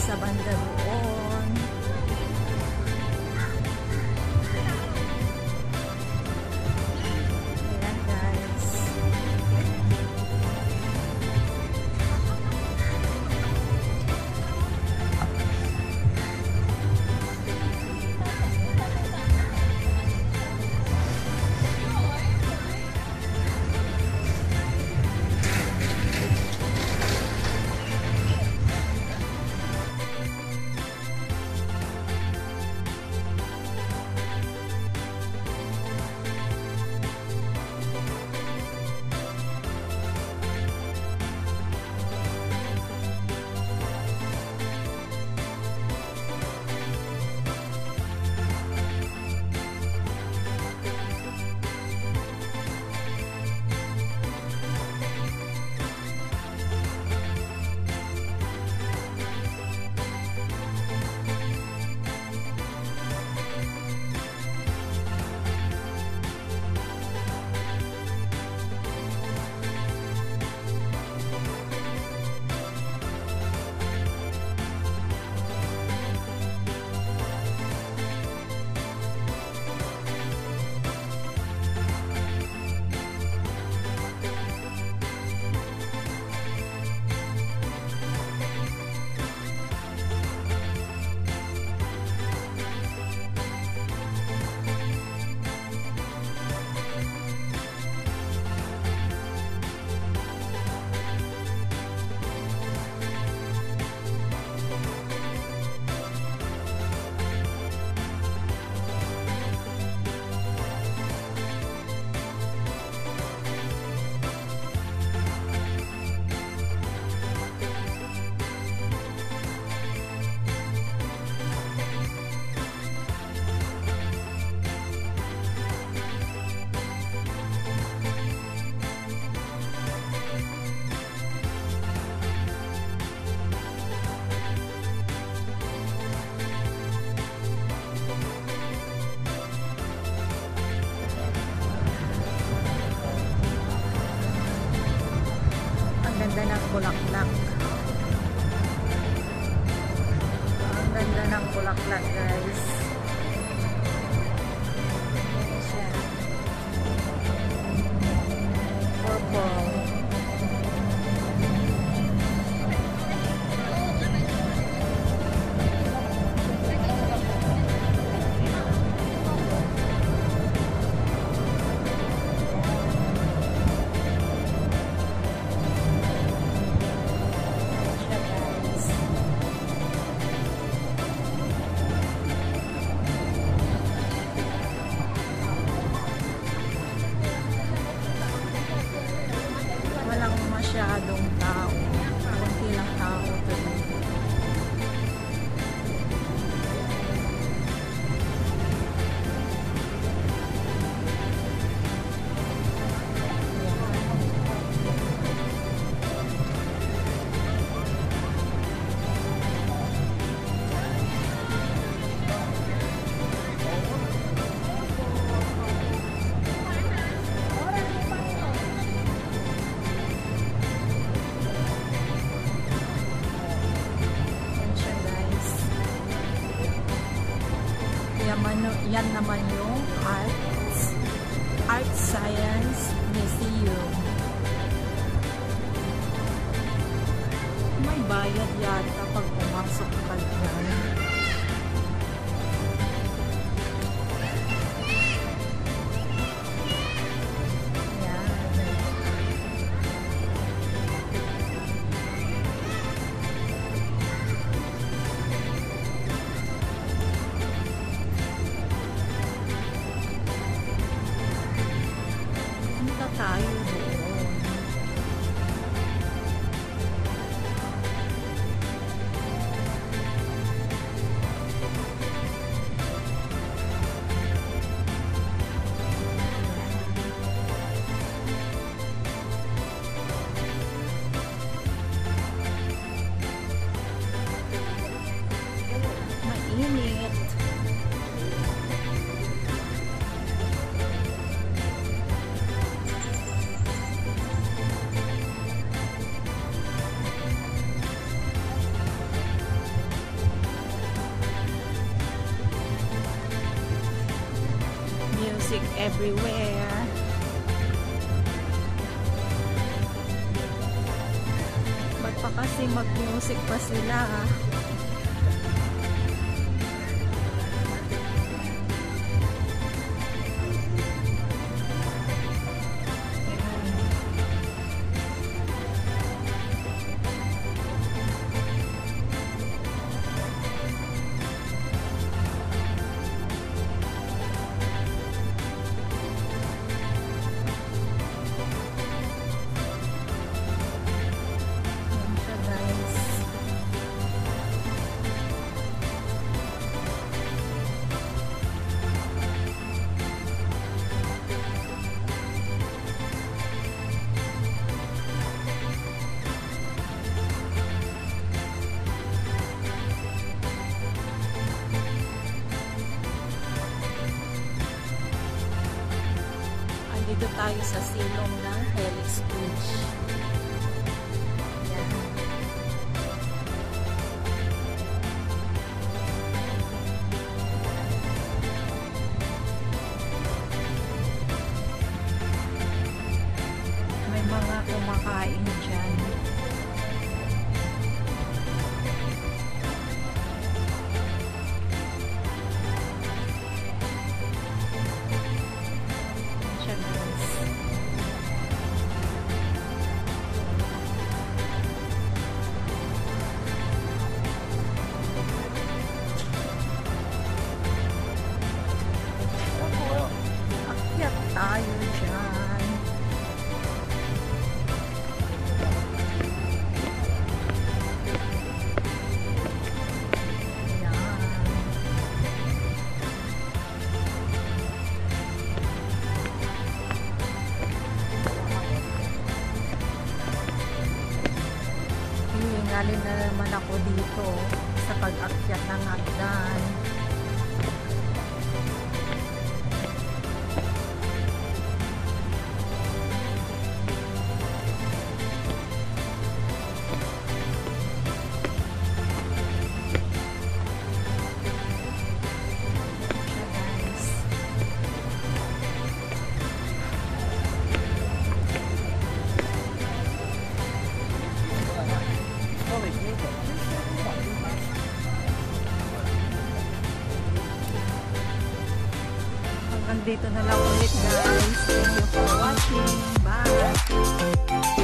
sa bandang. Ng bulaklak, guys. Yan naman yung arts, art science museum. May bayad yata pag pumasok ka dyan. Punta tayo everywhere. Ba't pa kasi mag-music pa sila? Andito tayo sa silong ng Helix Bridge. Dito sa pag-akyat ng hagdan. Hanggang dito na lang ulit guys. Thank you for watching. Bye!